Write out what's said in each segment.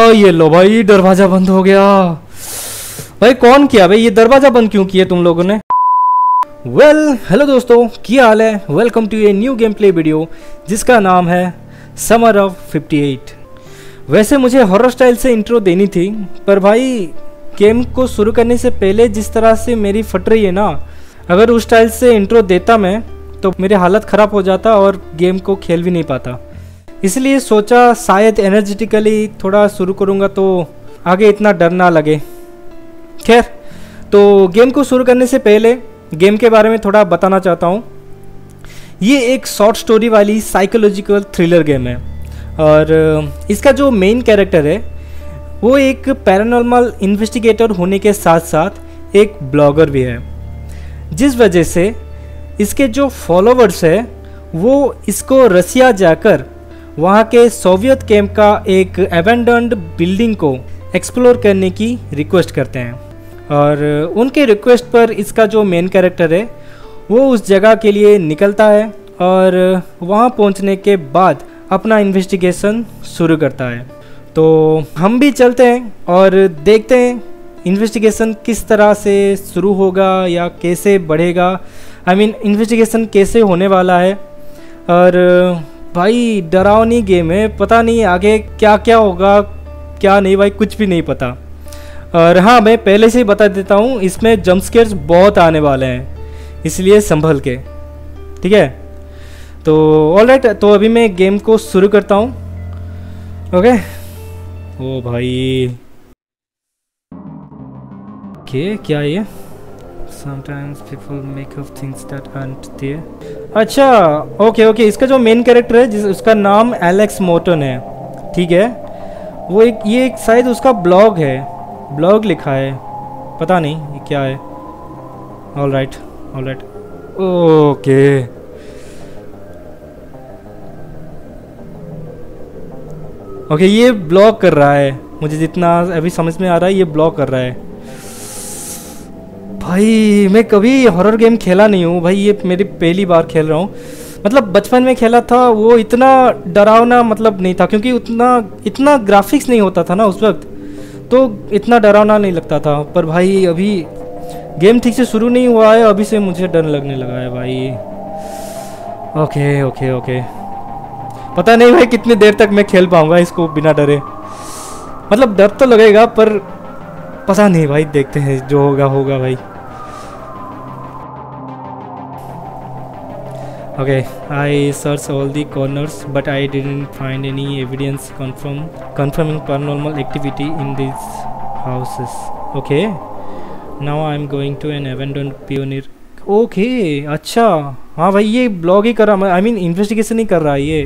ओ ये लो भाई दरवाज़ा बंद हो गया। भाई कौन किया? भाई ये दरवाज़ा बंद क्यों किया तुम लोगों ने? वेल well, हेलो दोस्तों क्या हाल है? Welcome to a new gameplay video जिसका नाम है समर ऑफ़ 58 वैसे मुझे हॉरर स्टाइल से इंट्रो देनी थी पर भाई गेम को शुरू करने से पहले जिस तरह से मेरी फट रही है ना अगर उस स्टाइल से इंट्रो देता मैं तो मेरी हालत ख़राब हो जाता और गेम को खेल भी नहीं पाता। इसलिए सोचा शायद एनर्जेटिकली थोड़ा शुरू करूँगा तो आगे इतना डर ना लगे। खैर तो गेम को शुरू करने से पहले गेम के बारे में थोड़ा बताना चाहता हूँ। ये एक शॉर्ट स्टोरी वाली साइकोलॉजिकल थ्रिलर गेम है और इसका जो मेन कैरेक्टर है, वो एक पैरानॉर्मल इन्वेस्टिगेटर होने के साथ साथ एक ब्लॉगर भी है। जिस वजह से इसके जो फॉलोवर्स है, वो इसको रसिया जाकर वहाँ के सोवियत कैंप का एक एवेंडन्ड बिल्डिंग को एक्सप्लोर करने की रिक्वेस्ट करते हैं। और उनके रिक्वेस्ट पर इसका जो मेन कैरेक्टर है, वो उस जगह के लिए निकलता है और वहाँ पहुँचने के बाद अपना इन्वेस्टिगेशन शुरू करता है। तो हम भी चलते हैं और देखते हैं इन्वेस्टिगेशन किस तरह से शुरू होगा या कैसे बढ़ेगा। आई मीन इन्वेस्टिगेशन कैसे होने वाला है? और भाई, डरावनी गेम है। पता नहीं आगे क्या क्या होगा, क्या नहीं भाई, कुछ भी नहीं पता। और हाँ मैं पहले से ही बता देता हूँ, इसमें जम्प स्केयर्स बहुत आने वाले हैं। इसलिए संभल के। ठीक है? तो ऑल राइट तो अभी मैं गेम को शुरू करता हूँ। ओके ओ भाई। के क्या ये? Sometimes people make up things that aren't there. अच्छा ओके ओके इसका जो मेन कैरेक्टर है, जिस, उसका नाम एलेक्स मोटन है, ठीक है? वो एक, ये एक, शायद उसका ब्लॉग है। ब्लॉग लिखा है। पता नहीं, ये क्या है। All right all right okay okay ये ब्लॉग कर रहा है। मुझे जितना अभी समझ में आ रहा है, ये ब्लॉग कर रहा है। भाई, मैं कभी हॉरर गेम खेला नहीं हूँ। भाई, ये मेरी पहली बार खेल रहा हूँ। मतलब बचपन में खेला था, वो इतना डरावना मतलब नहीं था, क्योंकि उतना, इतना ग्राफिक्स नहीं होता था ना उस वक्त तो इतना डरावना नहीं लगता था। पर भाई, अभी गेम ठीक से शुरू नहीं हुआ है, अभी से मुझे डर लगने लगा है भाई। ओके ओके ओके पता नहीं भाई, कितनी देर तक मैं खेल पाऊँगा इसको बिना डरे। मतलब डर तो लगेगा, पर पता नहीं भाई, देखते हैं जो होगा होगा भाई। Okay, I searched all the corners, but I didn't find any evidence confirm confirming paranormal activity in these houses. Okay, now I'm going to an abandoned pioneer. Okay okay, अच्छा हाँ भाई ये ब्लॉग ही कर रहा आई मीन इन्वेस्टिगेशन ही कर रहा है ये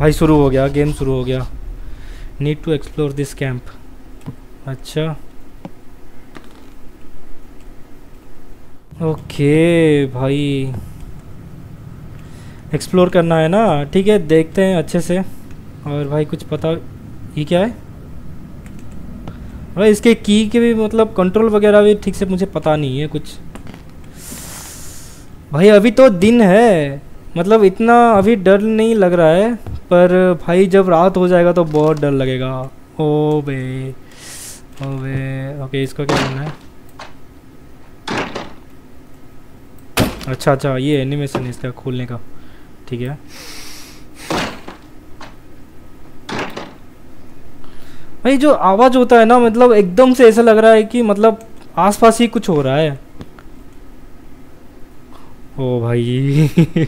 भाई शुरू हो गया गेम शुरू हो गया need to explore this camp अच्छा ओके भाई। एक्सप्लोर करना है ना? ठीक है, देखते हैं अच्छे से। और भाई, कुछ पता, ये क्या है? भाई, इसके की के भी मतलब कंट्रोल वगैरह भी ठीक से मुझे पता नहीं है कुछ। भाई, अभी तो दिन है। मतलब इतना अभी डर नहीं लग रहा है, पर भाई, जब रात हो जाएगा तो बहुत डर लगेगा। ओ बे ओ बे। ओके, इसका क्या करना है? अच्छा अच्छा ये एनिमेशन है इसका खोलने का। ठीक है। भाई, जो आवाज़ होता है ना मतलब एकदम से ऐसा लग रहा है कि मतलब आसपास ही कुछ हो रहा है। ओ भाई।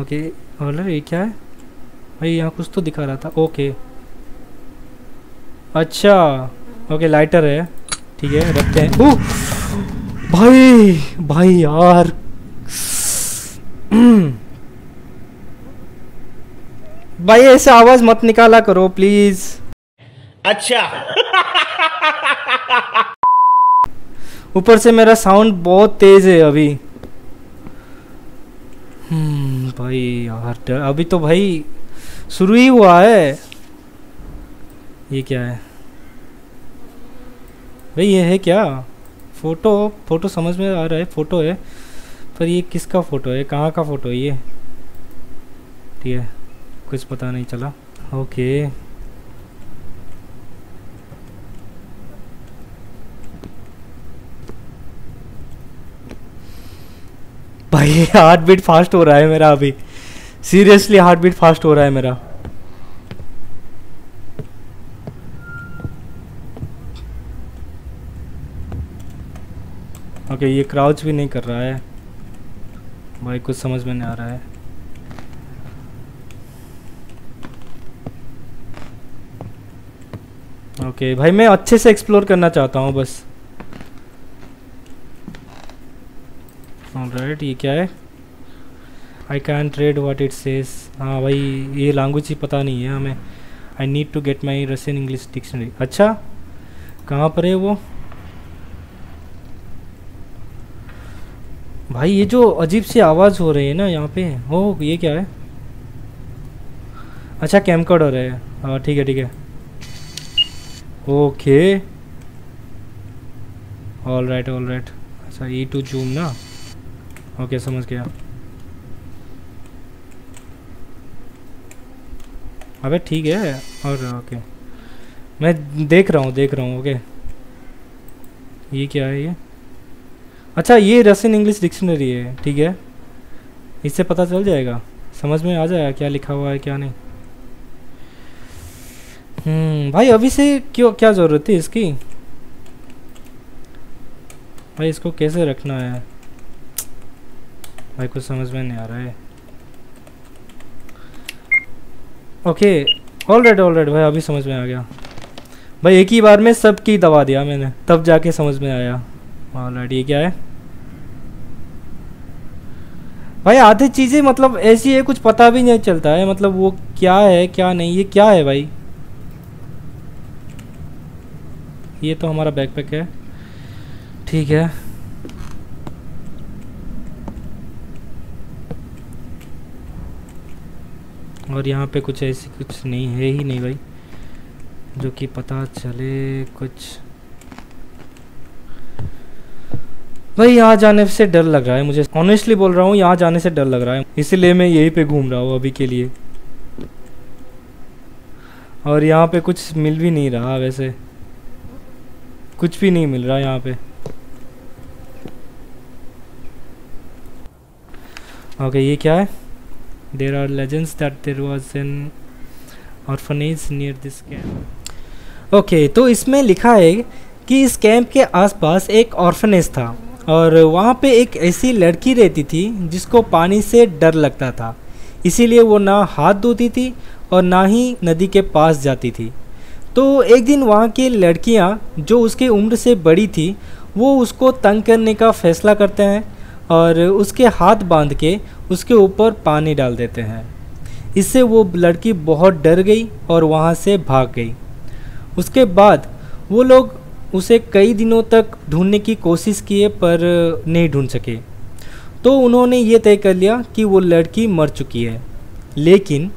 ओके और ये क्या है? भाई, यहाँ कुछ तो दिखा रहा था। ओके। अच्छा ओके लाइटर है। ठीक है, रखते हैं। भाई भाई यार। भाई ऐसे आवाज़ मत निकाला करो प्लीज़ अच्छा। ऊपर से मेरा साउंड बहुत तेज है अभी। हम्म भाई यार अभी तो भाई शुरू ही हुआ है। ये क्या है? भाई ये है क्या? फ़ोटो फ़ोटो समझ में आ रहा है, फ़ोटो है, पर ये किसका फ़ोटो है? कहाँ का फ़ोटो है ये? ठीक है, कुछ पता नहीं चला। ओके। भाई हार्ट बीट फास्ट हो रहा है मेरा अभी। सीरियसली हार्ट बीट फास्ट हो रहा है मेरा। ओके ये क्राउच भी नहीं कर रहा है। भाई कुछ समझ में नहीं आ रहा है। ओके okay, भाई मैं अच्छे से एक्सप्लोर करना चाहता हूँ बस। राइट ये क्या है? I can't read what it says हाँ भाई ये लैंग्वेज ही पता नहीं है हमें। I need to get my Russian English dictionary अच्छा कहाँ पर है वो? भाई, ये जो अजीब सी आवाज़ हो रही है ना यहाँ पे, हो, ये क्या है? अच्छा कैमकॉर्डर है। हाँ ठीक है ठीक है। Okay all right all right अच्छा ई टू जूम ना? ओके समझ गया। अबे, ठीक है, और ओके मैं देख रहा हूँ, देख रहा हूँ ओके ये क्या है, ये? अच्छा ये रसियन इंग्लिश डिक्शनरी है, ठीक है? इससे पता चल जाएगा। समझ में आ जाएगा क्या लिखा हुआ है, क्या नहीं। हम्म भाई, अभी से क्यों, क्या ज़रूरत थी इसकी? भाई, इसको कैसे रखना है? भाई, कुछ समझ में नहीं आ रहा है। Okay all right all right भाई, अभी समझ में आ गया। भाई, एक ही बार में सब की दबा दिया मैंने, तब जाके समझ में आया। ऑल राइट ये क्या है? भाई, आधी चीज़ें मतलब ऐसी है, कुछ पता भी नहीं चलता है मतलब वो क्या है, क्या नहीं, ये क्या है भाई? ये तो हमारा बैकपैक है। ठीक है। और यहाँ पे कुछ ऐसी कुछ नहीं, है ही नहीं भाई, जो कि पता चले कुछ। भाई, यहाँ जाने से डर लग रहा है मुझे। ऑनेस्टली बोल रहा हूँ, यहाँ जाने से डर लग रहा है। इसीलिए मैं यहीं पे घूम रहा हूँ अभी के लिए। और यहाँ पे कुछ मिल भी नहीं रहा वैसे। कुछ भी नहीं मिल रहा यहाँ पे। ओके ये क्या है? There are legends that there was an orphanage near this camp okay तो इसमें लिखा है कि इस कैंप के आसपास एक ऑर्फनेज था। और वहाँ पे एक ऐसी लड़की रहती थी जिसको पानी से डर लगता था। इसीलिए वो ना हाथ धोती थी और ना ही नदी के पास जाती थी। तो एक दिन वहाँ की लड़कियाँ जो उसके उम्र से बड़ी थी, वो उसको तंग करने का फ़ैसला करते हैं और उसके हाथ बाँध के उसके ऊपर पानी डाल देते हैं। इससे वो लड़की बहुत डर गई और वहाँ से भाग गई। उसके बाद वो लोग उसे कई दिनों तक ढूँढने की कोशिश किए पर नहीं ढूंढ सके। तो उन्होंने ये तय कर लिया कि वो लड़की मर चुकी है। लेकिन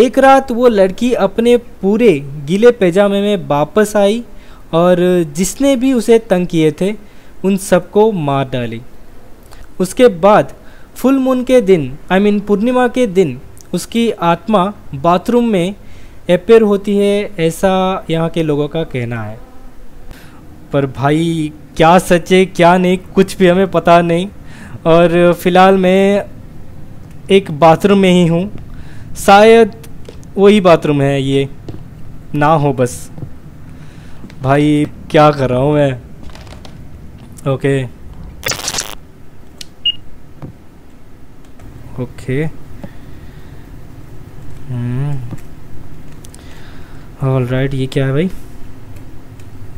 एक रात वो लड़की अपने पूरे गीले पैजामे में वापस आई और जिसने भी उसे तंग किए थे उन सबको मार डाली। उसके बाद फुल मून के दिन आई I मीन mean, पूर्णिमा के दिन उसकी आत्मा बाथरूम में अपेयर होती है ऐसा यहाँ के लोगों का कहना है। पर, भाई, क्या सच है, क्या नहीं, कुछ भी हमें पता नहीं। और फ़िलहाल मैं एक बाथरूम में ही हूँ। शायद वही बाथरूम है ये। ना हो बस। भाई, क्या कर रहा हूँ मैं? ओके। ओके। ऑल राइट ये क्या है भाई?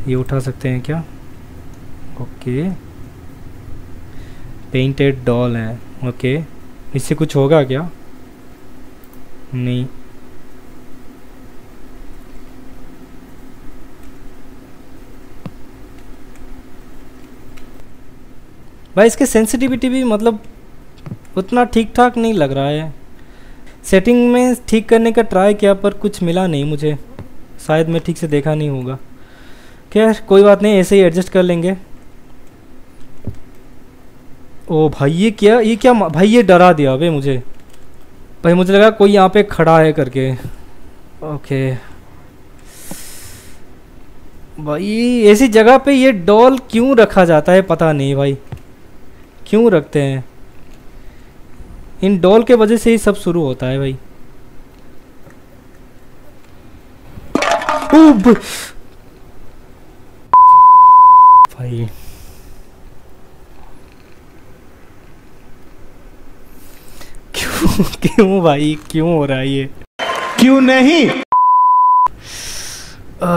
ये उठा सकते हैं क्या? ओके पेंटेड डॉल है. ओके इससे कुछ होगा क्या? नहीं. भाई, इसके सेंसिटिविटी भी मतलब उतना ठीक ठाक नहीं लग रहा है। सेटिंग में ठीक करने का ट्राई किया पर कुछ मिला नहीं मुझे। शायद मैं ठीक से देखा नहीं होगा। खैर, कोई बात नहीं, ऐसे ही एडजस्ट कर लेंगे। ओ भाई, ये क्या ये क्या भाई, ये डरा दिया अबे मुझे। भाई, मुझे लगा कोई यहाँ पे खड़ा है करके। ओके। भाई, ऐसी जगह पे ये डॉल क्यों रखा जाता है, पता नहीं भाई। क्यों रखते हैं? इन डॉल के वजह से ही सब शुरू होता है भाई। भाई क्यों क्यों भाई? क्यों हो रहा है ये? क्यों नहीं? आ,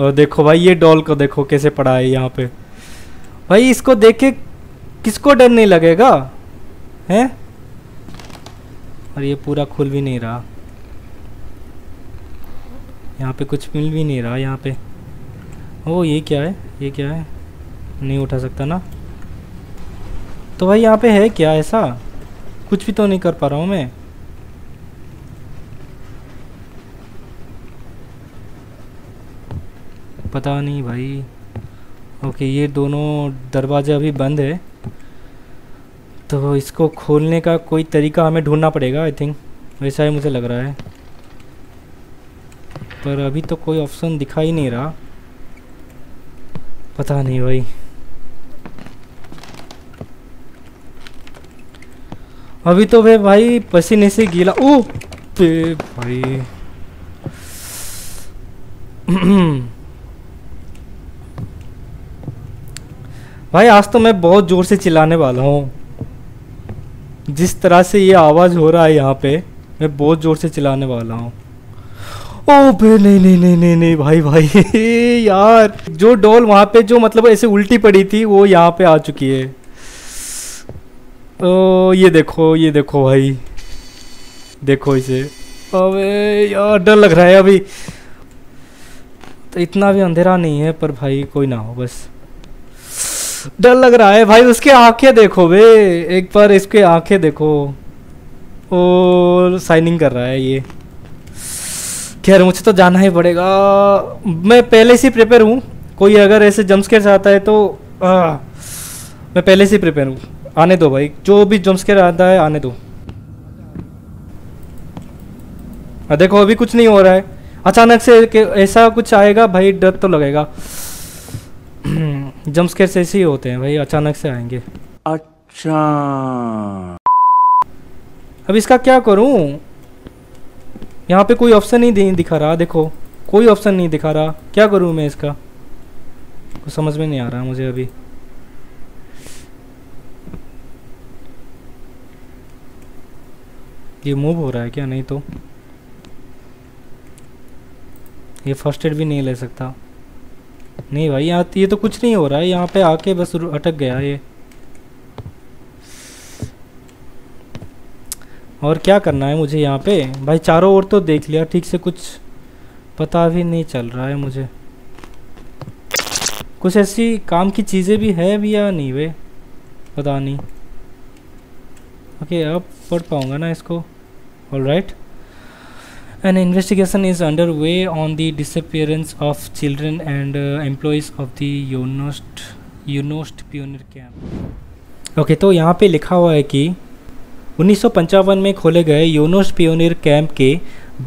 और देखो भाई ये डॉल को देखो कैसे पड़ा है यहाँ पे। भाई इसको देख के किसको डर नहीं लगेगा? हैं? और ये पूरा खुल भी नहीं रहा। यहाँ पे कुछ मिल भी नहीं रहा यहाँ पे। ओ, ये क्या है? ये क्या है? नहीं उठा सकता ना? तो भाई यहाँ पे है क्या ऐसा? कुछ भी तो नहीं कर पा रहा हूँ मैं। पता नहीं भाई। ओके, ये दोनों दरवाजे अभी बंद है। तो इसको खोलने का कोई तरीका हमें ढूंढना पड़ेगा आई थिंक वैसा ही मुझे लग रहा है। पर अभी तो कोई ऑप्शन दिखाई नहीं रहा। पता नहीं भाई। अभी तो वे भाई पसीने से गीला ओ पे भाई। भाई, आज तो मैं बहुत ज़ोर से चिल्लाने वाला हूँ। जिस तरह से ये आवाज़ हो रहा है यहाँ पे, मैं बहुत ज़ोर से चिल्लाने वाला हूँ। ओ बे नहीं नहीं नहीं नहीं नहीं, भाई भाई, यार। जो डॉल वहाँ पे, जो मतलब ऐसे उल्टी पड़ी थी, वो यहाँ पे आ चुकी है। ओ, ये देखो ये देखो भाई। देखो इसे। अबे, यार, डर लग रहा है अभी। तो इतना भी अंधेरा नहीं है, पर भाई, कोई ना हो, बस। डर लग रहा है भाई, उसके आँखें देखो बे। एक बार इसके आँखें देखो। और साइनिंग कर रहा है ये। खैर मुझे तो जाना ही पड़ेगा। मैं पहले से प्रिपेयर हूँ। कोई अगर ऐसे जम्पस्केयर आता है तो आ, मैं पहले से प्रिपेयर हूँ। आने दो भाई। जो भी जम्पस्केयर आता है आने दो। आ, देखो अभी कुछ नहीं हो रहा है। अचानक से ऐसा कुछ आएगा भाई डर तो लगेगा। जम्पस्केयर से ऐसे ही होते हैं भाई अचानक से आएँगे। अच्छा। अब इसका क्या करूँ? यहाँ पे कोई ऑप्शन नहीं दिखा रहा, देखो। कोई ऑप्शन नहीं दिखा रहा। क्या करूँ मैं इसका? कुछ समझ में नहीं आ रहा मुझे अभी। ये मूव हो रहा है क्या? नहीं तो। ये फ़र्स्ट एड भी नहीं ले सकता। नहीं भाई, यहाँ ये तो कुछ नहीं हो रहा है। यहाँ पे आके बस अटक गया ये। और क्या करना है मुझे यहाँ पे? भाई चारों ओर तो देख लिया ठीक से कुछ पता भी नहीं चल रहा है मुझे। कुछ ऐसी काम की चीज़ें भी है भी या नहीं वे? पता नहीं। ओके okay, अब पढ़ पाऊँगा ना इसको। All right an investigation is under way on the disappearance of children and employees of the Yunost Yunost pioneer camp okay तो यहाँ पे लिखा हुआ है कि उन्नीस में खोले गए योनोस पियोनियर कैंप के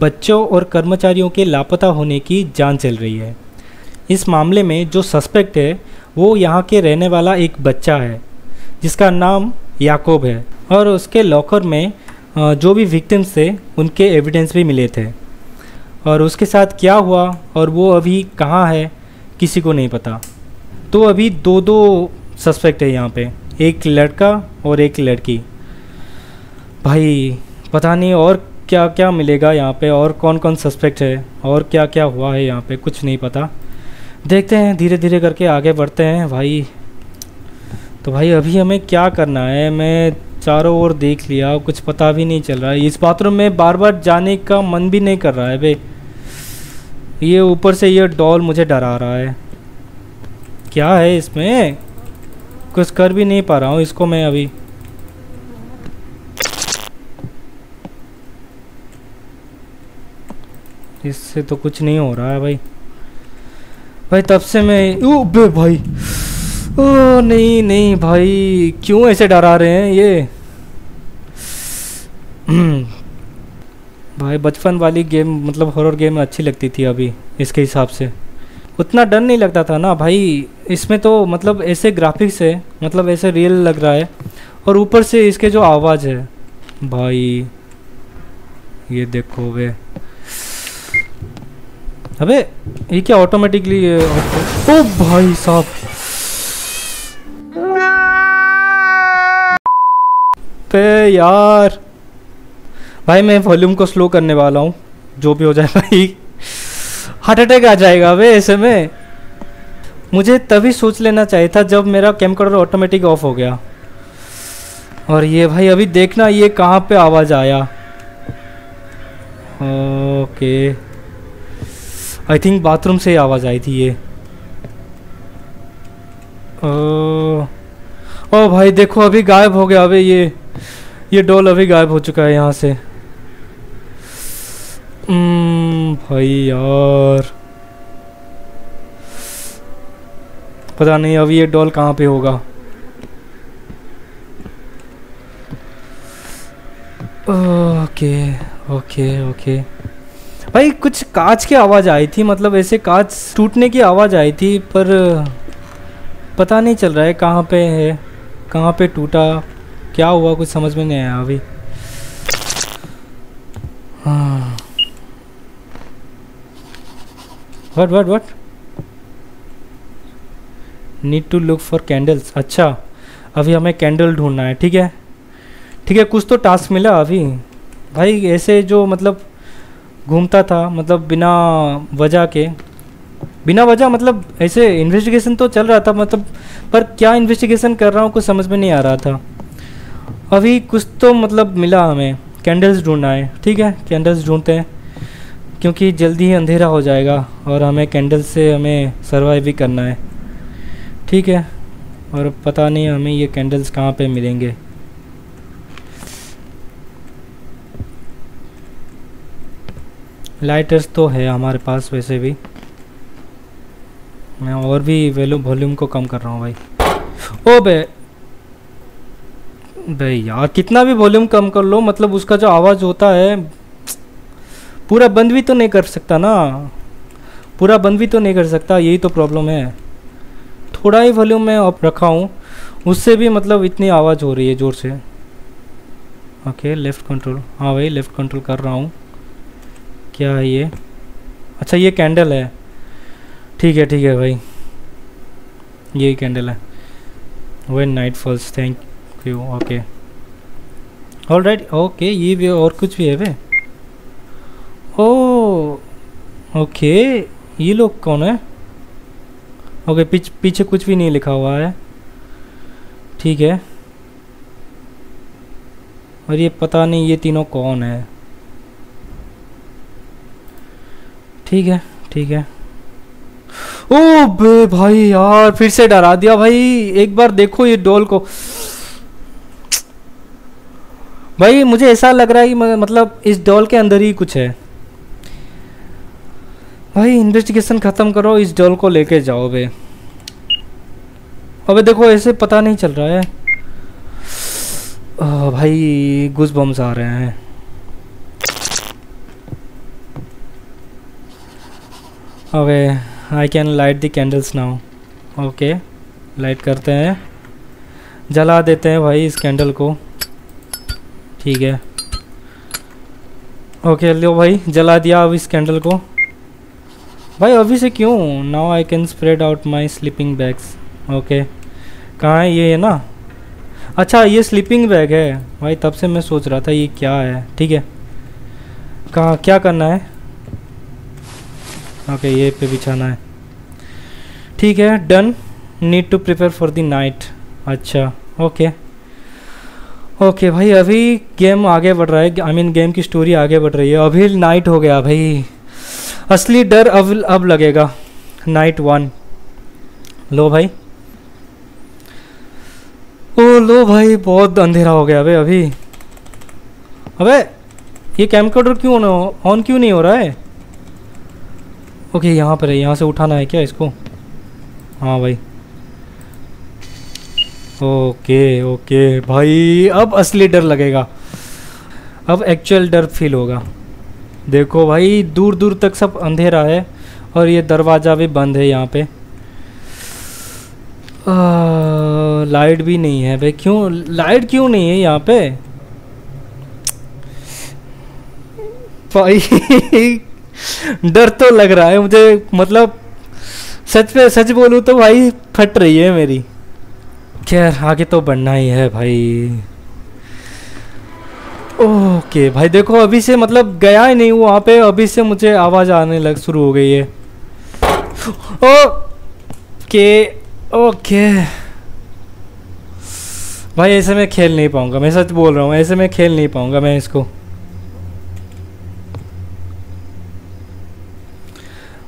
बच्चों और कर्मचारियों के लापता होने की जाँच चल रही है। इस मामले में जो सस्पेक्ट है, वो यहाँ के रहने वाला एक बच्चा है, जिसका नाम याकोब है और उसके लॉकर में जो भी विक्टिम्स थे, उनके एविडेंस भी मिले थे। और उसके साथ क्या हुआ और वो अभी कहाँ है, किसी को नहीं पता। तो अभी दो दो सस्पेक्ट है यहाँ पे, एक लड़का और एक लड़की। भाई, पता नहीं और क्या क्या मिलेगा यहाँ पे और कौन कौन सस्पेक्ट है और क्या क्या हुआ है यहाँ पे, कुछ नहीं पता। देखते हैं धीरे धीरे करके आगे बढ़ते हैं, भाई। तो भाई, अभी हमें क्या करना है? मैं चारों ओर देख लिया, कुछ पता भी नहीं चल रहा है। इस बाथरूम में बार बार जाने का मन भी नहीं कर रहा है भाई ये ऊपर से ये डॉल मुझे डरा रहा है। क्या है इसमें? कुछ कर भी नहीं पा रहा हूँ इसको मैं अभी। इससे तो कुछ नहीं हो रहा है भाई। भाई तब से मैं ओ बे भाई। ओ नहीं नहीं भाई क्यों ऐसे डरा रहे हैं ये? भाई बचपन वाली गेम मतलब हॉरर गेम अच्छी लगती थी अभी इसके हिसाब से। उतना डर नहीं लगता था ना भाई। इसमें तो मतलब ऐसे ग्राफिक्स है मतलब ऐसे रियल लग रहा है और ऊपर से इसके जो आवाज़ है। भाई ये देखो वे। अबे, ये क्या ऑटोमेटिकली ओ भाई साहब। पे यार, भाई मैं वॉल्यूम को स्लो करने वाला हूँ, जो भी हो जाए भाई। हार्ट अटैक आ जाएगा वे ऐसे में। मुझे तभी सोच लेना चाहिए था जब मेरा कैमकोडर ऑटोमेटिक ऑफ़ हो गया। और ये भाई, अभी देखना ये कहाँ पे आवाज़ आया। ओके। आई थिंक बाथरूम से आवाज़ आई थी ये। ओ, भाई देखो अभी गायब हो गया। अभी ये ये डॉल अभी गायब हो चुका है यहाँ से। भाई यार। पता नहीं अभी ये डॉल कहाँ पे होगा। Okay okay okay. भाई, कुछ कांच की आवाज़ आई थी मतलब ऐसे कांच टूटने की आवाज़ आई थी, पर पता नहीं चल रहा है कहाँ पे है, कहाँ पे टूटा, क्या हुआ, कुछ समझ में नहीं आया अभी। What what what need to look for candles अच्छा अभी हमें कैंडल ढूंढना है, ठीक है? ठीक है, कुछ तो टास्क मिला अभी। भाई, ऐसे जो मतलब घूमता था मतलब बिना वजह के। बिना वजह मतलब ऐसे इन्वेस्टिगेशन तो चल रहा था मतलब पर क्या इन्वेस्टिगेशन कर रहा हूँ कुछ समझ में नहीं आ रहा था। अभी कुछ तो मतलब मिला हमें कैंडल्स ढूंढना है, ठीक है? कैंडल्स ढूंढते हैं, क्योंकि जल्दी ही अंधेरा हो जाएगा और हमें कैंडल से हमें सर्वाइव भी करना है, ठीक है? और पता नहीं हमें ये कैंडल्स कहाँ पे मिलेंगे। लाइटर्स तो है हमारे पास वैसे भी। मैं और भी वैल्यूम वॉल्यूम को कम कर रहा हूँ भाई। ओ बे। भाई यार, कितना भी वॉल्यूम कम कर लो मतलब उसका जो आवाज़ होता है, पूरा बंद भी तो नहीं कर सकता ना। पूरा बंद भी तो नहीं कर सकता, यही तो प्रॉब्लम है। थोड़ा ही वॉल्यूम मैं अब रखा हूँ, उससे भी मतलब इतनी आवाज़ हो रही है ज़ोर से। ओके लेफ़्ट कंट्रोल हाँ भाई लेफ़्ट कंट्रोल कर रहा हूँ। क्या है ये? अच्छा ये कैंडल है। ठीक है ठीक है भाई। ये कैंडल है। Way night falls thank you okay all right okay ये भी और कुछ भी है वे? ओ ओके ये लोग कौन है? ओके पीछ, पीछे कुछ भी नहीं लिखा हुआ है। ठीक है। और ये पता नहीं ये तीनों कौन है। ठीक है ठीक है। ओ बे भाई यार फिर से डरा दिया भाई। एक बार देखो ये डोल को। भाई मुझे ऐसा लग रहा है कि मतलब इस डॉल के अंदर ही कुछ है। भाई इन्वेस्टिगेशन ख़त्म करो इस डॉल को लेके जाओ बे। अबे देखो ऐसे पता नहीं चल रहा है। आ, भाई गुज बम्स आ रहे हैं। Okay I can light the candles now okay light करते हैं। जला देते हैं भाई इस कैंडल को। ठीक है। ओके लो भाई, जला दिया अब इस कैंडल को। भाई, अभी से क्यों? Now I can spread out my sleeping bags okay कहाँ है ये, है ना? अच्छा ये स्लीपिंग बैग है। भाई, तब से मैं सोच रहा था ये क्या है। ठीक है। कहाँ, क्या करना है? ओके ये पे बिछाना है। ठीक है done need to prepare for the night अच्छा ओके ओके भाई, अभी गेम आगे बढ़ रहा है। आई मीन गेम की स्टोरी आगे बढ़ रही है। अभी नाइट हो गया भाई। असली डर अब अब लगेगा। नाइट वन लो भाई। ओ, लो भाई, बहुत अंधेरा हो गया भाई अभी। अबे, ये कैमकोडर क्यों ऑन क्यों नहीं हो रहा है? ओके, यहाँ पर है, यहाँ से उठाना है क्या इसको? हाँ भाई। Okay okay. भाई, अब असली डर लगेगा। अब एक्चुअल डर फील होगा। देखो भाई दूर दूर तक सब अंधेरा है और ये दरवाज़ा भी बंद है यहाँ पे। लाइट भी नहीं है भाई। क्यों? लाइट क्यों नहीं है यहाँ पे? भाई डर तो लग रहा है, मुझे मतलब सच पे सच बोलूँ तो भाई फट रही है मेरी। खैर, आगे तो बढ़ना ही है भाई। ओके भाई, देखो अभी से मतलब गया ही नहीं वहाँ पे, अभी से मुझे आवाज़ आने लग शुरू हो गई है। Okay okay. भाई ऐसे मैं खेल नहीं पाऊँगा, मैं सच बोल रहा हूँ, ऐसे मैं खेल नहीं पाऊँगा मैं इसको।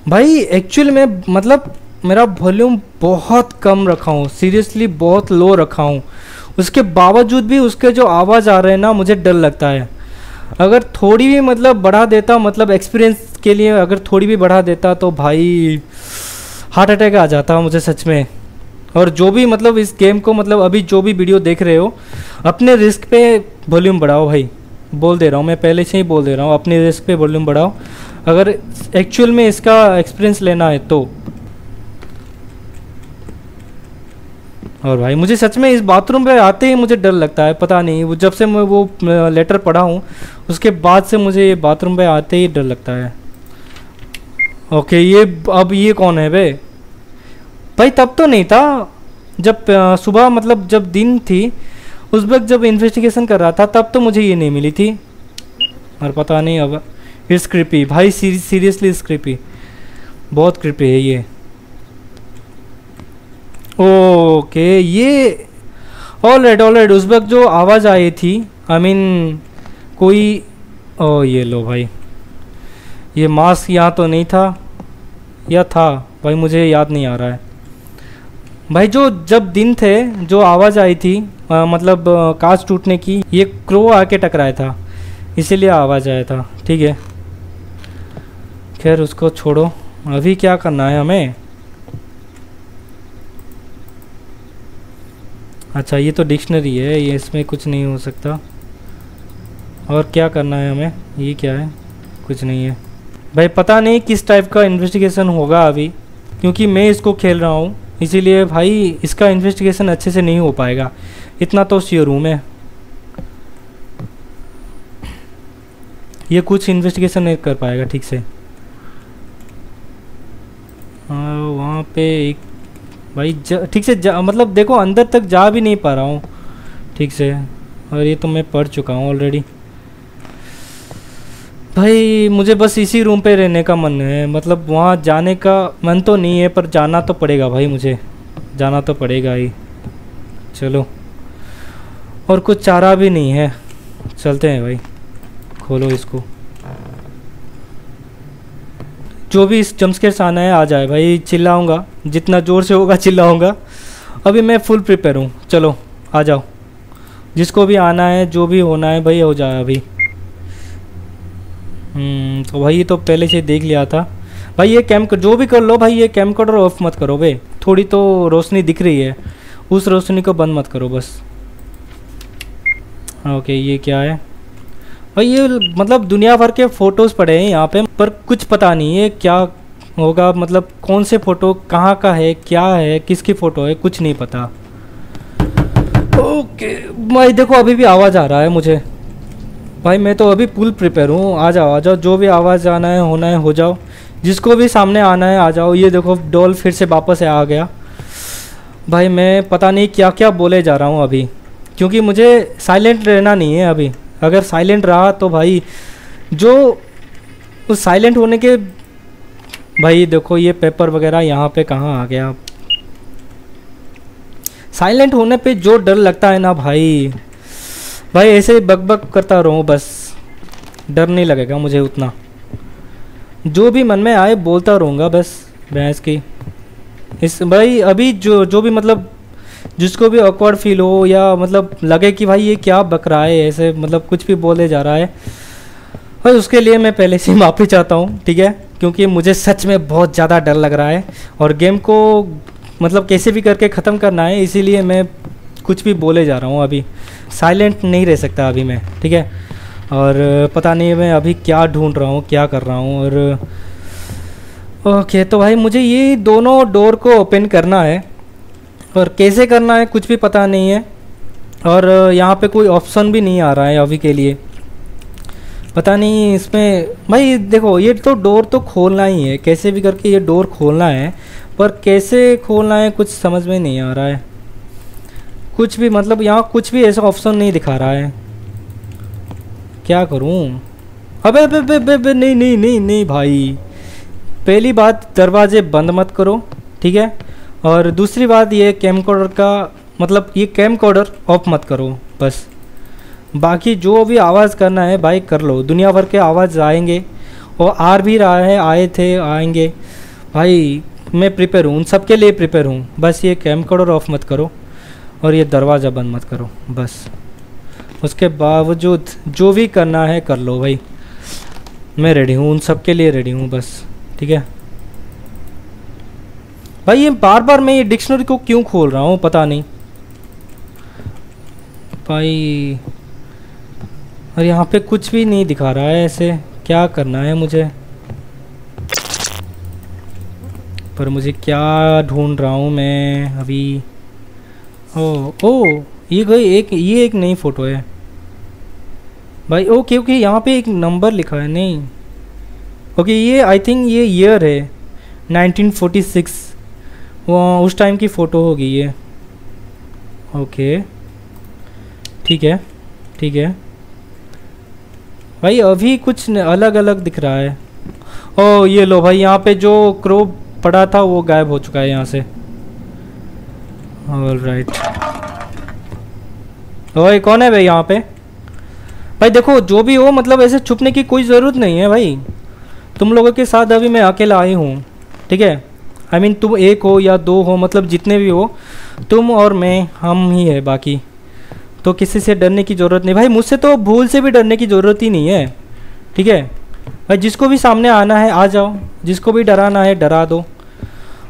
भाई एक्चुअल में मतलब मेरा वॉल्यूम बहुत कम रखा हूँ सीरियसली बहुत लो रखा हूँ। उसके बावजूद भी उसके जो आवाज़ आ रहे हैं ना, मुझे डर लगता है। अगर थोड़ी भी मतलब बढ़ा देता मतलब एक्सपीरियंस के लिए अगर थोड़ी भी बढ़ा देता तो भाई हार्ट अटैक आ जाता मुझे सच में। और जो भी मतलब इस गेम को मतलब अभी जो भी वीडियो देख रहे हो, अपने रिस्क पे वॉल्यूम बढ़ाओ भाई। बोल दे रहा हूँ, मैं पहले से ही बोल दे रहा हूँ, अपने रिस्क पे वॉल्यूम बढ़ाओ। अगर एक्चुअल में इसका एक्सपीरियंस लेना है तो। और भाई, मुझे सच में इस बाथरूम पे आते ही मुझे डर लगता है, पता नहीं, वो जब से मैं वो लेटर पढ़ा हूँ, उसके बाद से मुझे ये बाथरूम पे आते ही डर लगता है। ओके ये अब ये कौन है बे? भाई, तब तो नहीं था। जब सुबह मतलब जब दिन थी, उस वक्त जब इन्वेस्टिगेशन कर रहा था, तब तो मुझे ये नहीं मिली थी। और पता नहीं अब इट्स क्रिपी भाई सीरियसली क्रिपी बहुत क्रिपी है ये। ओके ये ऑल राइट ऑल राइट उस वक्त जो आवाज़ आई थी आई I मीन mean, कोई ओ ये लो भाई। ये मास्क यहाँ तो नहीं था या था? भाई मुझे याद नहीं आ रहा है। भाई जो जब दिन थे जो आवाज़ आई थी आ, मतलब कांच टूटने की ये क्रो आके टकराया था। इसीलिए आवाज़ आया था। ठीक है? खैर उसको छोड़ो। अभी क्या करना है हमें? अच्छा ये तो डिक्शनरी है, ये इसमें कुछ नहीं हो सकता। और क्या करना है हमें? ये क्या है? कुछ नहीं है। भाई, पता नहीं किस टाइप का इन्वेस्टिगेशन होगा अभी, क्योंकि मैं इसको खेल रहा हूँ, इसीलिए भाई इसका इन्वेस्टिगेशन अच्छे से नहीं हो पाएगा। इतना तो श्योर हूँ मैं। ये कुछ इन्वेस्टिगेशन नहीं कर पाएगा, ठीक से। वहाँ पे एक भाई ठीक से जा मतलब देखो अंदर तक जा भी नहीं पा रहा हूँ। ठीक से, और ये तो मैं पढ़ चुका हूँ ऑलरेडी भाई, मुझे बस इसी रूम पे रहने का मन है। मतलब वहाँ जाने का मन तो नहीं है, पर जाना तो पड़ेगा भाई मुझे। जाना तो पड़ेगा ही। चलो। और कुछ चारा भी नहीं है। चलते हैं भाई। खोलो इसको। जो भी इस जम्सकेट्स आना है आ जाए भाई चिल्लाऊँगा। जितना ज़ोर से होगा चिल्लाऊँगा। अभी मैं फुल प्रिपेयर हूँ। चलो आ जाओ। जिसको भी आना है जो भी होना है भाई हो जाए अभी। हम्म, तो भाई ये तो पहले से देख लिया था। भाई ये कैम जो भी कर लो भाई ये कैम कटर ऑफ़ मत करो भाई थोड़ी तो रोशनी दिख रही है। उस रोशनी को बंद मत करो बस। ओके ये क्या है? भाई, ये मतलब दुनिया भर के फ़ोटोज़ पड़े हैं यहाँ पे, पर कुछ पता नहीं है क्या होगा मतलब कौन से फ़ोटो कहाँ का है, क्या है, किसकी फ़ोटो है, कुछ नहीं पता। ओके भाई, देखो, अभी भी आवाज़ आ रहा है मुझे। भाई, मैं तो अभी फुल प्रिपेयर हूँ आ जाओ आ जाओ जो भी आवाज़ आना है, होना है, हो जाओ। जिसको भी सामने आना है, आ जाओ। ये देखो डॉल फिर से वापस आ गया। भाई, मैं पता नहीं क्या क्या बोले जा रहा हूँ अभी, क्योंकि मुझे साइलेंट रहना नहीं है अभी। अगर साइलेंट रहा तो भाई, जो उस साइलेंट होने के भाई देखो ये पेपर वगैरह यहाँ पे कहाँ आ गया। साइलेंट होने पे जो डर लगता है ना भाई भाई ऐसे बक बक करता रहूँ बस। डर नहीं लगेगा मुझे उतना। जो भी मन में आए बोलता रहूँगा बस भैंस की। इस भाई अभी जो जो भी मतलब जिसको भी ऑकवर्ड फील हो या मतलब लगे कि भाई ये क्या बक रहा है, ऐसे मतलब कुछ भी बोले जा रहा है। भाई उसके लिए मैं पहले से माफ़ी चाहता हूँ, ठीक है? क्योंकि मुझे सच में बहुत ज़्यादा डर लग रहा है और गेम को मतलब कैसे भी करके ख़त्म करना है, इसीलिए मैं कुछ भी बोले जा रहा हूँ अभी। साइलेंट नहीं रह सकता अभी मैं, ठीक है? और पता नहीं मैं अभी क्या ढूंढ रहा हूँ, क्या कर रहा हूँ और ओके तो भाई मुझे ये दोनों डोर को ओपन करना है। और कैसे करना है, कुछ भी पता नहीं है। और यहाँ पे कोई ऑप्शन भी नहीं आ रहा है अभी के लिए। पता नहीं इसमें, भाई देखो, ये तो डोर तो खोलना ही है। कैसे भी करके ये डोर खोलना है, पर कैसे खोलना है कुछ समझ में नहीं आ रहा है। कुछ भी मतलब यहाँ कुछ भी ऐसा ऑप्शन नहीं दिखा रहा है। क्या करूँ? अबे अबे अबे अबे अबे, नहीं नहीं नहीं नहीं भाई। पहली बात, दरवाजे बंद मत करो, ठीक है? और दूसरी बात ये कैम का मतलब ये कैम ऑफ़ मत करो, बस। बाकी जो भी आवाज़ करना है, भाई कर लो। दुनिया भर के आवाज़ आएँगे। और आ भी रहा है, आए थे, आएँगे। भाई, मैं प्रिपेयर हूँ, उन सब के लिए प्रिपेयर हूँ। बस ये कैम ऑफ़ मत करो और ये दरवाज़ा बंद मत करो, बस। उसके बावजूद जो भी करना है, कर लो भाई। मैं रेडी हूँ, उन सब के लिए रेडी हूँ, बस। ठीक है? भाई, ये बार बार मैं ये डिक्शनरी को क्यों खोल रहा हूँ, पता नहीं। भाई, और यहाँ पे कुछ भी नहीं दिखा रहा है ऐसे। क्या करना है मुझे? पर मुझे क्या ढूंढ रहा हूँ मैं अभी? ओ ओ, ये कोई एक, ये एक नई फ़ोटो है। भाई, ओके ओके, यहाँ पे एक नंबर लिखा है, नहीं। ओके, ये आई थिंक ये ईयर है 1946 वो उस टाइम की फ़ोटो होगी ये। ओके ठीक है। ठीक है। भाई, अभी कुछ अलग अलग दिख रहा है। ओ, ये लो भाई, यहाँ पे जो क्रो पड़ा था, वो गायब हो चुका है यहाँ से। ऑल राइट ओए, कौन है भाई यहाँ पे? भाई, देखो, जो भी हो मतलब ऐसे छुपने की कोई ज़रूरत नहीं है भाई। तुम लोगों के साथ अभी मैं अकेला आई हूँ। ठीक है? आई मीन तुम एक हो या दो हो मतलब जितने भी हो, तुम और मैं, हम ही है बाकी। तो किसी से डरने की ज़रूरत नहीं। भाई, मुझसे तो भूल से भी डरने की ज़रूरत ही नहीं है। ठीक है? भाई, जिसको भी सामने आना है, आ जाओ। जिसको भी डराना है, डरा दो।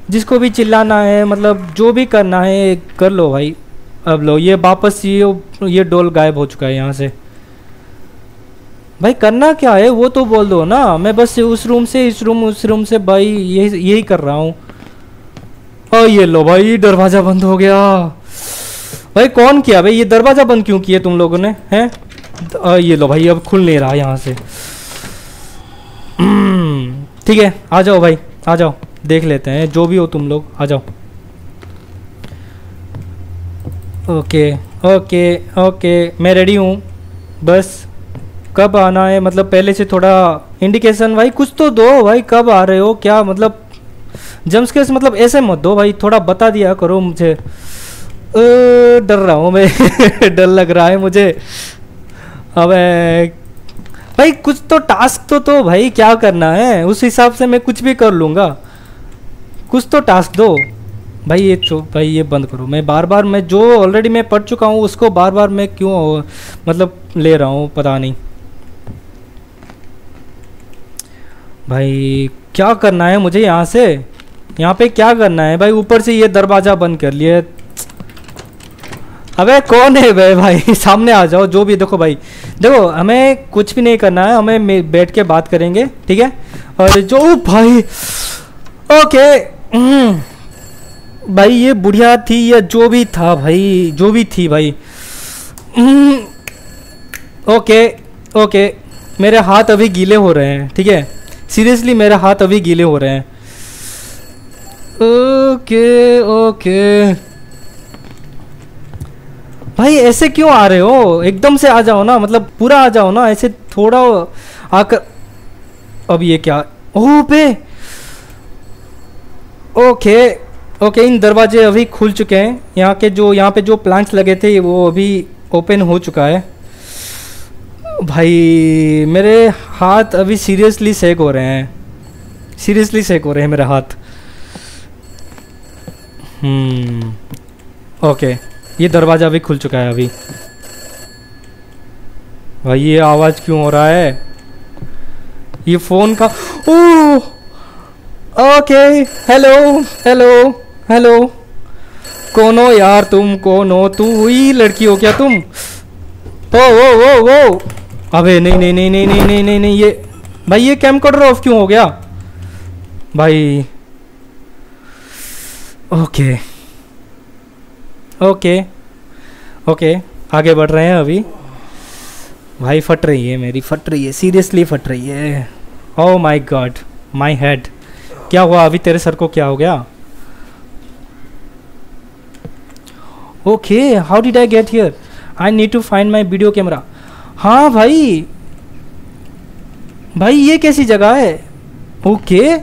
जिसको भी चिल्लाना है मतलब जो भी करना है, कर लो भाई। अब लो, ये वापस ये ये डोल गायब हो चुका है यहाँ से। भाई, करना क्या है? वो तो बोल दो ना। मैं बस उस रूम से, इस रूम, उस रूम से भाई यही यही कर रहा हूँ। और ये लो भाई, दरवाज़ा बंद हो गया। भाई, कौन किया भाई? ये दरवाज़ा बंद क्यों किया तुम लोगों ने, हैं? ये लो भाई, अब खुल नहीं रहा यहाँ से। ठीक है, आ जाओ भाई, आ जाओ, देख लेते हैं, जो भी हो तुम लोग, आ जाओ। ओके ओके ओके, मैं रेडी हूँ। बस, कब आना है? मतलब पहले से थोड़ा इंडिकेशन भाई, कुछ तो दो, भाई, कब आ रहे हो? क्या मतलब जम्स मतलब ऐसे मत दो भाई, थोड़ा बता दिया करो मुझे। डर रहा हूँ मैं। डर लग रहा है मुझे। अब भाई कुछ तो टास्क तो तो भाई क्या करना है? उस हिसाब से मैं कुछ भी कर लूँगा। कुछ तो टास्क दो। भाई ये चो, भाई ये बंद करो। मैं बार बार मैं जो ऑलरेडी मैं पढ़ चुका हूँ, उसको बार बार मैं क्यों मतलब ले रहा हूँ, पता नहीं। भाई क्या करना है मुझे यहाँ से? यहाँ पे क्या करना है? भाई, ऊपर से ये दरवाज़ा बंद कर लिया अबे, कौन है भाई भाई? सामने आ जाओ, जो भी देखो भाई। देखो, हमें कुछ भी नहीं करना है, हमें बैठ के बात करेंगे, ठीक है? और जो भाई, ओके हम्म। भाई, ये बुढ़िया थी या जो भी था भाई, जो भी थी भाई। हम्म। ओके ओके, मेरे हाथ अभी गीले हो रहे हैं, ठीक है? सीरियसली मेरे हाथ अभी गीले हो रहे हैं। Okay okay. भाई, ऐसे क्यों आ रहे हो? एकदम से आ जाओ ना मतलब पूरा आ जाओ ना, ऐसे थोड़ा आकर अब ये क्या? ओह, पे। ओके ओके, इन दरवाजे अभी खुल चुके हैं। यहाँ के जो यहाँ पे जो प्लांट्स लगे थे, वो अभी ओपन हो चुका है। भाई, मेरे हाथ अभी सीरियसली सेक हो रहे हैं। सीरियसली सेक हो रहे हैं मेरे हाथ। हम्म ओके ये दरवाज़ा भी खुल चुका है अभी। भाई, ये आवाज़ क्यों हो रहा है? ये फ़ोन का oh okay hello hello hello कौन हो यार तुम? कौन हो? तू हुई लड़की हो क्या तुम? ओ ओ ओ ओ। अबे, नहीं नहीं नहीं नहीं नहीं नहीं नहीं नहीं ये भाई, ये कैम कटर ऑफ़ क्यों हो गया? भाई। ओके ओके ओके आगे बढ़ रहे हैं अभी। भाई, फट रही है मेरी, फट रही है सीरियसली फट रही है। Oh my god my head क्या हुआ? अभी तेरे सर को क्या हो गया? Okay how did I get here I need to find my video camera हाँ भाई। भाई, ये कैसी जगह है? ओके।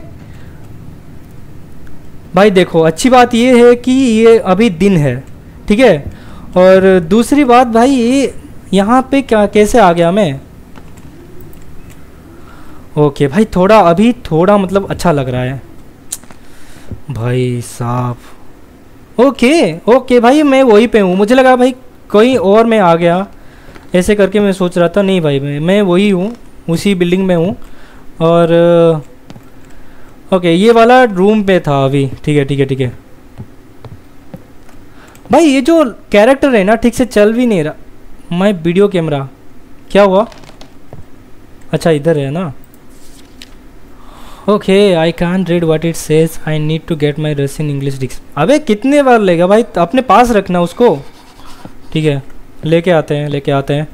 भाई देखो, अच्छी बात ये है कि ये अभी दिन है, ठीक है? और दूसरी बात भाई, यहाँ पे क्या, कैसे आ गया मैं? ओके भाई, थोड़ा, अभी थोड़ा मतलब अच्छा लग रहा है। भाई साहब। ओके ओके भाई, मैं वहीं पे हूँ। मुझे लगा भाई कोई और मैं आ गया। ऐसे करके मैं सोच रहा था, नहीं भाई, मैं मैं वही हूँ, उसी बिल्डिंग में हूँ। और ओके ये वाला रूम पे था अभी। ठीक है ठीक है ठीक है। भाई, ये जो कैरेक्टर है ना, ठीक से चल भी नहीं रहा। माई वीडियो कैमरा क्या हुआ? अच्छा इधर है ना। Okay I can read what it says I need to get my रस इन इंग्लिश डिक्स अबे, कितने बार लेगा भाई? अपने पास रखना उसको। ठीक है। लेके आते हैं, लेके आते हैं।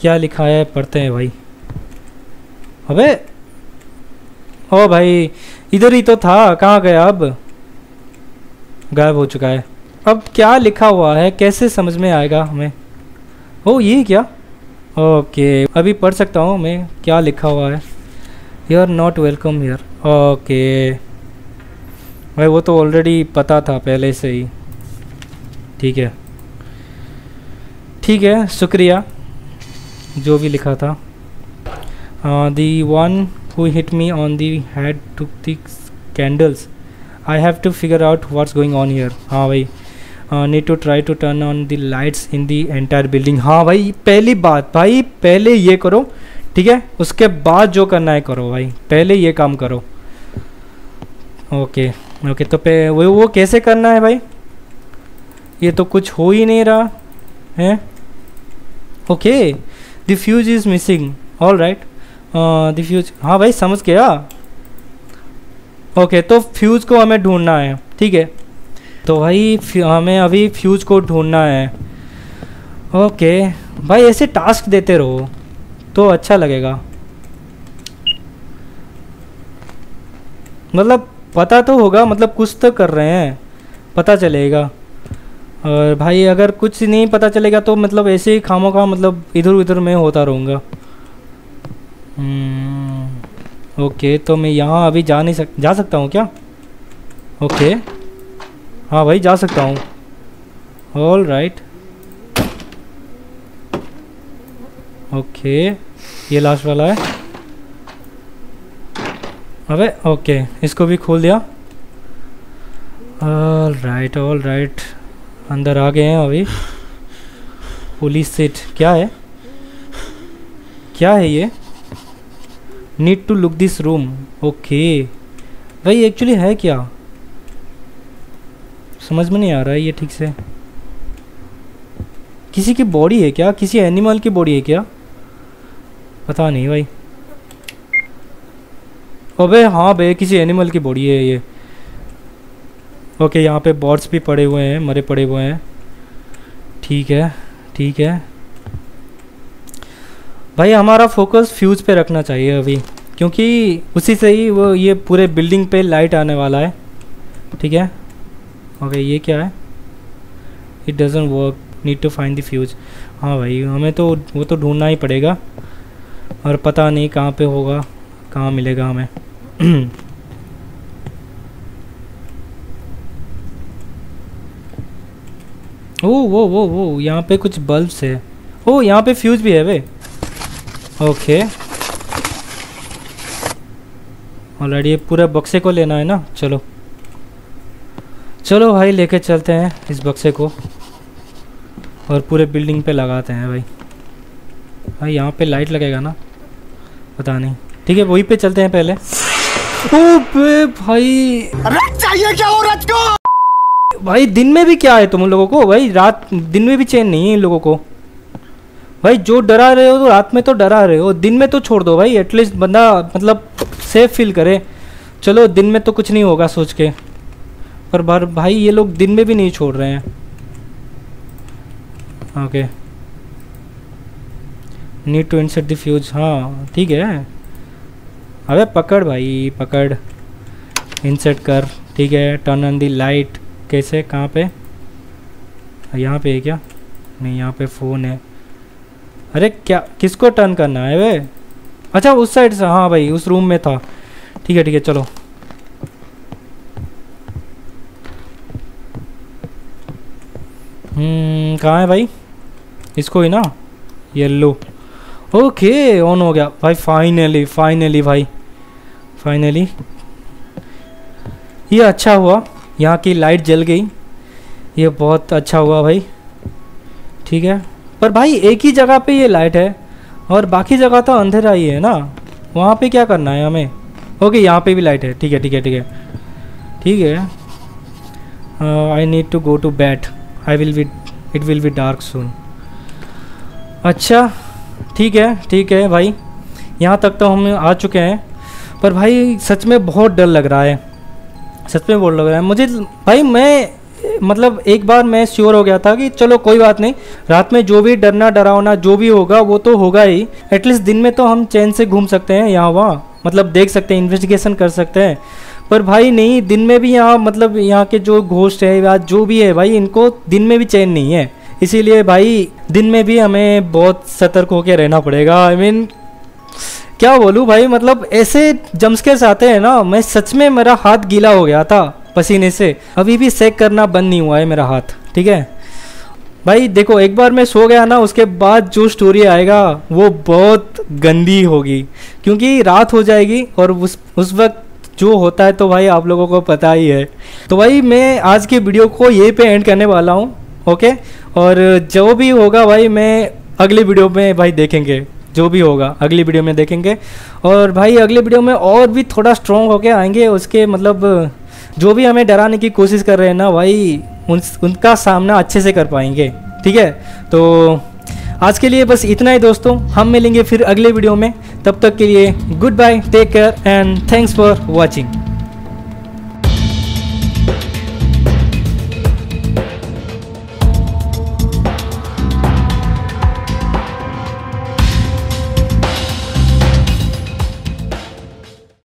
क्या लिखा है, पढ़ते हैं भाई। अबे, ओ भाई, इधर ही तो था, कहाँ गया अब? गायब हो चुका है। अब क्या लिखा हुआ है, कैसे समझ में आएगा हमें? ओ, ये क्या? ओके, अभी पढ़ सकता हूँ मैं, क्या लिखा हुआ है। You are not welcome here okay. भाई, वो तो ऑलरेडी पता था पहले से ही। ठीक है। ठीक है, शुक्रिया, जो भी लिखा था। The one who hit me on the head took the candles. I have to figure out what's going on हाँ भाई। Need to try to turn on the lights in the entire building हाँ भाई, पहली बात, भाई, पहले ये करो, ठीक है? उसके बाद जो करना है करो भाई। पहले ये काम करो। ओके ओके तो पे वो वो कैसे करना है भाई? ये तो कुछ हो ही नहीं रहा, है? Okay the fuse is missing all right the fuse हाँ भाई समझ गया? ओके तो फ्यूज़ को हमें ढूंढना है ठीक है? तो भाई हमें अभी फ्यूज़ को ढूंढना है। ओके okay, भाई ऐसे टास्क देते रहो तो अच्छा लगेगा। मतलब पता तो होगा मतलब कुछ तो कर रहे हैं पता चलेगा। और भाई अगर कुछ नहीं पता चलेगा तो मतलब ऐसे ही खामों का मतलब इधर उधर मैं होता रहूँगा। हम्म, ओके तो मैं यहाँ अभी जा नहीं सक जा सकता हूँ क्या? ओके हाँ भाई जा सकता हूँ। ऑल राइट ओके ये लास्ट वाला है। अबे ओके इसको भी खोल दिया। ऑल राइट ऑल राइट अंदर आ गए हैं अभी। पुलिस सेट क्या है? क्या है ये? Need to look this room okay भाई एक्चुअली है क्या? समझ में नहीं आ रहा है ये ठीक से। किसी की बॉडी है क्या? किसी एनिमल की बॉडी है क्या? पता नहीं भाई। अबे हाँ भाई किसी एनिमल की बॉडी है ये। ओके, यहाँ पे बॉर्ड्स भी पड़े हुए हैं, मरे पड़े हुए हैं। ठीक है ठीक है। भाई, हमारा फोकस फ्यूज़ पे रखना चाहिए अभी, क्योंकि उसी से ही वो ये पूरे बिल्डिंग पे लाइट आने वाला है। ठीक है? ओके, ये क्या है? It doesn't work need to find the fuse हाँ भाई, हमें तो वो तो ढूंढना ही पड़ेगा, और पता नहीं कहाँ पे होगा, कहाँ मिलेगा हमें। ओ वो वो वो यहाँ पे कुछ बल्ब्स है। ओ यहाँ पे फ्यूज भी है वे। ओके ऑलरेडी ये पूरे बक्से को लेना है ना? चलो। चलो भाई, लेके चलते हैं इस बक्से को। और पूरे बिल्डिंग पे लगाते हैं भाई। भाई, यहाँ पे लाइट लगेगा ना? पता नहीं। ठीक है, वहीं पे चलते हैं पहले। ओ भाई। चाहिए क्या हो को? भाई, दिन में भी क्या है तुम लोगों को? भाई, रात, दिन में भी चैन नहीं है इन लोगों को। भाई, जो डरा रहे हो तो रात में तो डरा रहे हो, दिन में तो छोड़ दो भाई एटलीस्ट बंदा मतलब सेफ़ फील करे। चलो, दिन में तो कुछ नहीं होगा सोच के। पर भाई, ये लोग दिन में भी नहीं छोड़ रहे हैं। Okay need to insert the fuse हाँ ठीक है। अबे, पकड़ भाई, पकड़। इंसर्ट कर, ठीक है टर्न ऑन द लाइट कैसे कहाँ पे? यहाँ पे है क्या? नहीं, यहाँ पे फ़ोन है। अरे, क्या, किसको टर्न करना है वे? अच्छा उस साइड से हाँ भाई, उस रूम में था। ठीक है ठीक है, चलो। हम्म कहाँ है भाई? इसको ही ना? येल्लो ओके ऑन हो गया। भाई फाइनली फाइनली भाई। फाइनली ये अच्छा हुआ। यहाँ की लाइट जल गई। ये बहुत अच्छा हुआ भाई। ठीक है। पर भाई, एक ही जगह पे ये लाइट है और बाकी जगह तो अंधेरा ही है ना। वहाँ पे क्या करना है हमें? ओके, यहाँ पे भी लाइट है। ठीक है ठीक है ठीक है। ठीक है। I need to go to bed I will be it will be dark soon अच्छा ठीक है ठीक है भाई। यहाँ तक तो हम आ चुके हैं। पर भाई, सच में बहुत डर लग रहा है। सच में बोल रहा है। मुझे भाई मैं मतलब एक बार मैं श्योर हो गया था कि चलो कोई बात नहीं रात में जो भी डरना डरावना जो भी होगा वो तो होगा ही। एटलीस्ट दिन में तो हम चैन से घूम सकते हैं यहाँ वहाँ मतलब देख सकते हैं इन्वेस्टिगेशन कर सकते हैं। पर भाई नहीं दिन में भी यहाँ मतलब यहाँ के जो घोष्ट है या जो भी है भाई इनको दिन में भी चैन नहीं है। इसीलिए भाई दिन में भी हमें बहुत सतर्क होकर रहना पड़ेगा। आई I मीन mean, क्या बोलूँ भाई मतलब ऐसे जम्सकेस आते हैं ना, मैं सच में मेरा हाथ गीला हो गया था पसीने से। अभी भी सेक करना बंद नहीं हुआ है मेरा हाथ, ठीक है? भाई देखो, एक बार मैं सो गया ना, उसके बाद जो स्टोरी आएगा, वो बहुत गंदी होगी। क्योंकि रात हो जाएगी और उस उस वक्त जो होता है तो भाई आप लोगों को पता ही है। तो भाई मैं आज की वीडियो को यहीं पे एंड करने वाला हूँ ओके और जो भी होगा भाई, मैं अगली वीडियो में भाई देखेंगे। जो भी होगा, अगली वीडियो में देखेंगे। और भाई, अगले वीडियो में और भी थोड़ा स्ट्रॉन्ग होके आएँगे, उसके मतलब जो भी हमें डराने की कोशिश कर रहे हैं ना, भाई, उन, उनका सामना अच्छे से कर पाएँगे, ठीक है? तो आज के लिए बस इतना ही दोस्तों, हम मिलेंगे फिर अगले वीडियो में। तब तक के लिए goodbye take care and thanks for watching